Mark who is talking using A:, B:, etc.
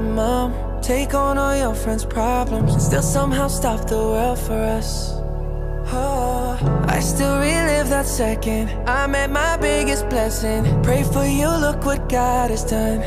A: mom Take on all your friends' problems And still somehow stop the world for us. Oh, I still relive that second. I met my biggest blessing. Pray for you, look what God has done.